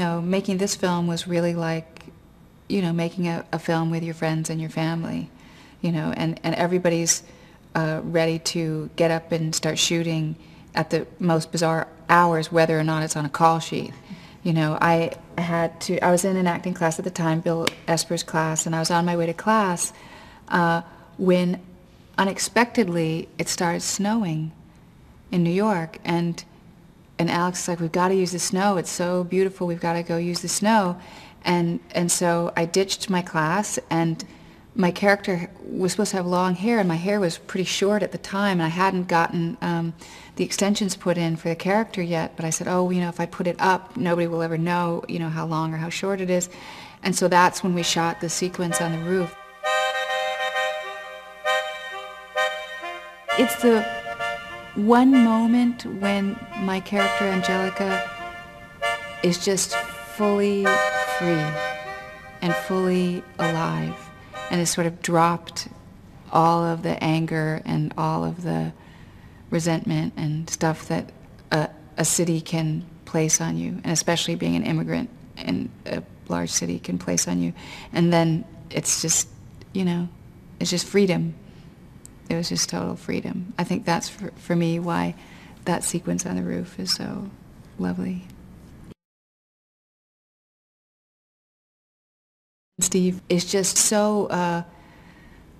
know, making this film was really like, you know, making a, a film with your friends and your family, you know, and, and everybody's uh, ready to get up and start shooting at the most bizarre hours, whether or not it's on a call sheet. You know, I had to, I was in an acting class at the time, Bill Esper's class, and I was on my way to class uh, when unexpectedly it started snowing in New York. And, and Alex is like, we've got to use the snow. It's so beautiful. We've got to go use the snow. And, and so I ditched my class and my character was supposed to have long hair and my hair was pretty short at the time and I hadn't gotten um, the extensions put in for the character yet but I said oh you know if I put it up nobody will ever know you know how long or how short it is and so that's when we shot the sequence on the roof. It's the one moment when my character Angelica is just fully free and fully alive and has sort of dropped all of the anger and all of the resentment and stuff that a, a city can place on you, and especially being an immigrant in a large city can place on you. And then it's just, you know, it's just freedom. It was just total freedom. I think that's for, for me why that sequence on the roof is so lovely. Steve is just so uh,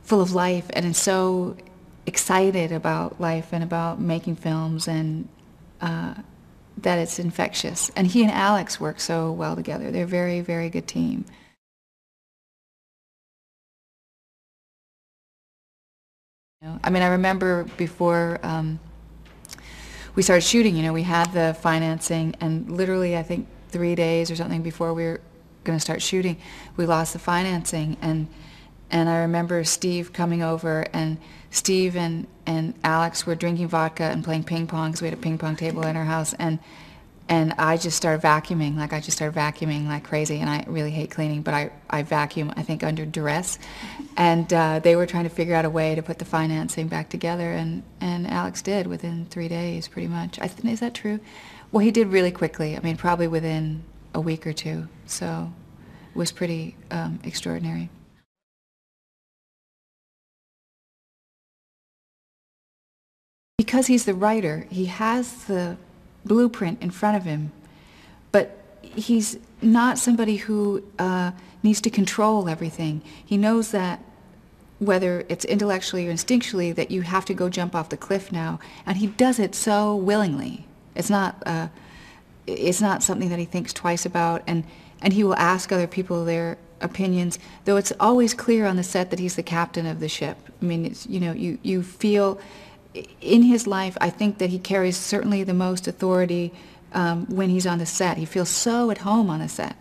full of life and is so excited about life and about making films and uh, that it's infectious. And he and Alex work so well together. They're a very, very good team. Know, I mean, I remember before um, we started shooting, you know, we had the financing and literally I think three days or something before we were going to start shooting, we lost the financing. And, and I remember Steve coming over and Steve and, and Alex were drinking vodka and playing ping pong because we had a ping pong table in our house. And, and I just started vacuuming, like I just started vacuuming like crazy. And I really hate cleaning, but I, I vacuum, I think, under duress. And uh, they were trying to figure out a way to put the financing back together. And, and Alex did within three days, pretty much. I is that true? Well, he did really quickly. I mean, probably within a week or two. So it was pretty um, extraordinary. Because he's the writer, he has the blueprint in front of him, but he's not somebody who uh, needs to control everything. He knows that whether it's intellectually or instinctually that you have to go jump off the cliff now, and he does it so willingly. It's not, uh, it's not something that he thinks twice about, and, and he will ask other people their opinions, though it's always clear on the set that he's the captain of the ship. I mean, it's, you know, you, you feel in his life, I think that he carries certainly the most authority um, when he's on the set. He feels so at home on the set.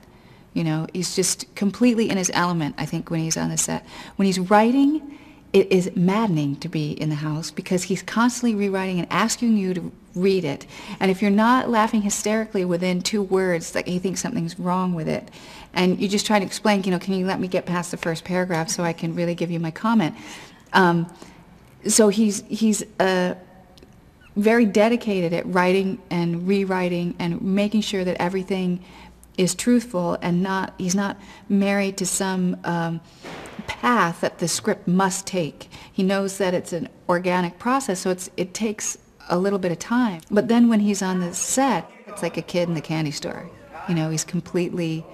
You know, he's just completely in his element, I think, when he's on the set. When he's writing, it is maddening to be in the house because he's constantly rewriting and asking you to read it. And if you're not laughing hysterically within two words, like he thinks something's wrong with it, and you just try to explain, you know, can you let me get past the first paragraph so I can really give you my comment? Um, so he's he's uh, very dedicated at writing and rewriting and making sure that everything is truthful and not he's not married to some um, path that the script must take. He knows that it's an organic process, so it's it takes a little bit of time. But then when he's on the set, it's like a kid in the candy store. You know, he's completely.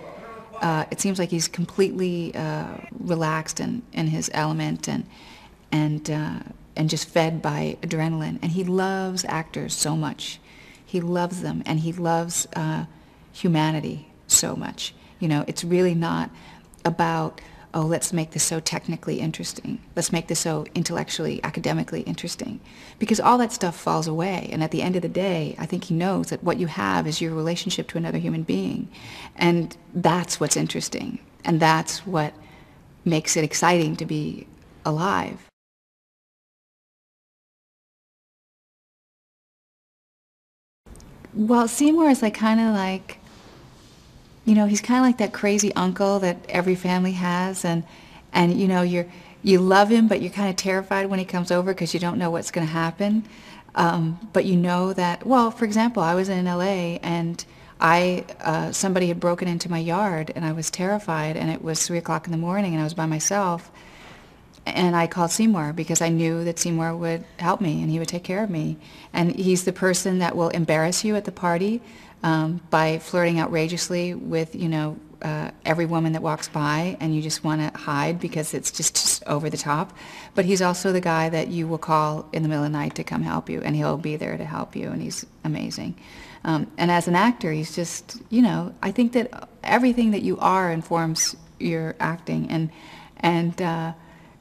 Uh, it seems like he's completely uh, relaxed in, in his element and and uh, and just fed by adrenaline. And he loves actors so much. He loves them, and he loves uh, humanity so much. You know, it's really not about oh, let's make this so technically interesting. Let's make this so intellectually, academically interesting. Because all that stuff falls away. And at the end of the day, I think he knows that what you have is your relationship to another human being. And that's what's interesting. And that's what makes it exciting to be alive. Well, Seymour is like kind of like, you know, he's kind of like that crazy uncle that every family has, and and you know, you're you love him, but you're kind of terrified when he comes over because you don't know what's going to happen. Um, but you know that. Well, for example, I was in L.A. and I uh, somebody had broken into my yard and I was terrified and it was three o'clock in the morning and I was by myself and I called Seymour because I knew that Seymour would help me and he would take care of me. And he's the person that will embarrass you at the party um, by flirting outrageously with, you know, uh, every woman that walks by and you just want to hide because it's just, just over the top. But he's also the guy that you will call in the middle of the night to come help you and he'll be there to help you and he's amazing. Um, and as an actor, he's just, you know, I think that everything that you are informs your acting and, and, uh,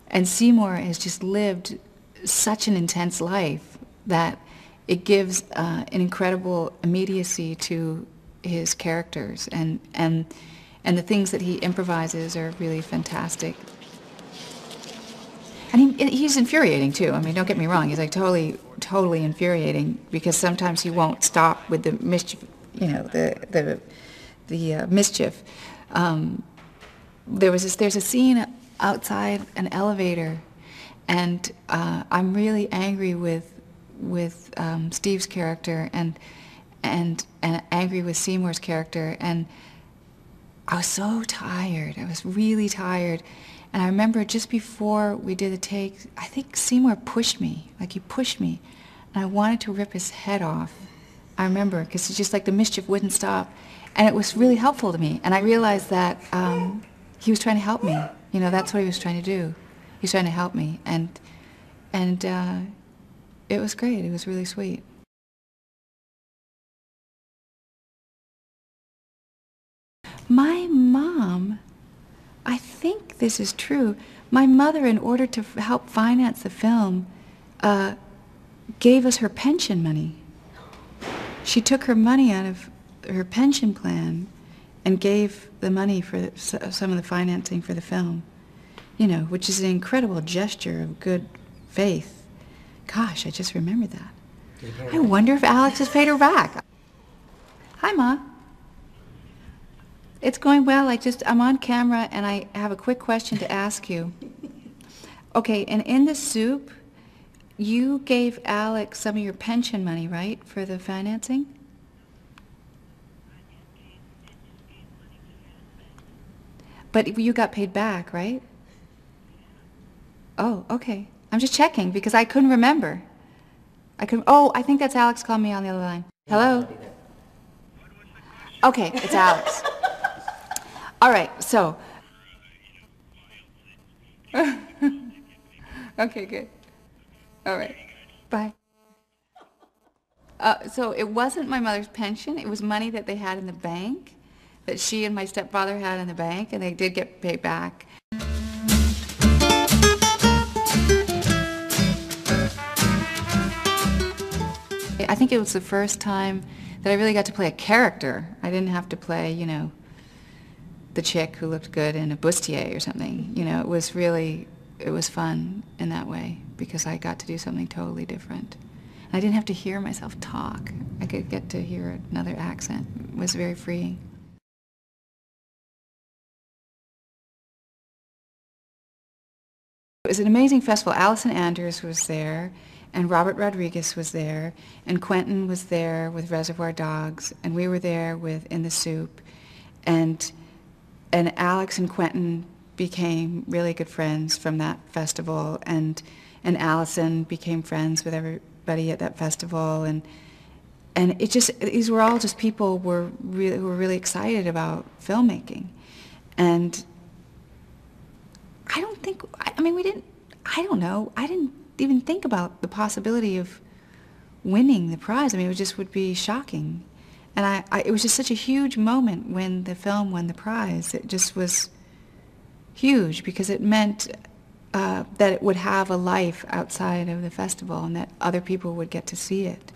and Seymour has just lived such an intense life that it gives uh, an incredible immediacy to his characters and, and, and the things that he improvises are really fantastic. And he, he's infuriating too. I mean, don't get me wrong. He's like totally, totally infuriating because sometimes he won't stop with the mischief, you know, the the the uh, mischief. Um, there was this, there's a scene outside an elevator, and uh, I'm really angry with with um, Steve's character and and and angry with Seymour's character, and I was so tired. I was really tired. And I remember just before we did the take, I think Seymour pushed me, like he pushed me, and I wanted to rip his head off. I remember, because it's just like the mischief wouldn't stop. And it was really helpful to me. And I realized that um, he was trying to help me. You know, that's what he was trying to do. He was trying to help me. And, and uh, it was great. It was really sweet. My mom, I think this is true, my mother, in order to help finance the film, uh, gave us her pension money. She took her money out of her pension plan and gave the money for some of the financing for the film, you know, which is an incredible gesture of good faith. Gosh, I just remembered that. I wonder if Alex has paid her back. Hi, Ma. It's going well. I just, I'm on camera and I have a quick question to ask you. Okay, and in the soup, you gave Alex some of your pension money, right, for the financing? But you got paid back, right? Oh, okay. I'm just checking because I couldn't remember. I could. Oh, I think that's Alex calling me on the other line. Hello. Okay, it's Alex. All right, so. okay, good. All right, bye. Uh, so it wasn't my mother's pension. It was money that they had in the bank, that she and my stepfather had in the bank, and they did get paid back. I think it was the first time that I really got to play a character. I didn't have to play, you know, the chick who looked good in a bustier or something. You know, it was really, it was fun in that way because I got to do something totally different. I didn't have to hear myself talk. I could get to hear another accent. It was very freeing. It was an amazing festival. Allison Anders was there, and Robert Rodriguez was there, and Quentin was there with Reservoir Dogs, and we were there with In the Soup, and and Alex and Quentin became really good friends from that festival, and and Allison became friends with everybody at that festival, and and it just these were all just people were really who were really excited about filmmaking, and think I mean we didn't I don't know I didn't even think about the possibility of winning the prize. I mean it just would be shocking. And I, I, it was just such a huge moment when the film won the prize. It just was huge because it meant uh, that it would have a life outside of the festival and that other people would get to see it.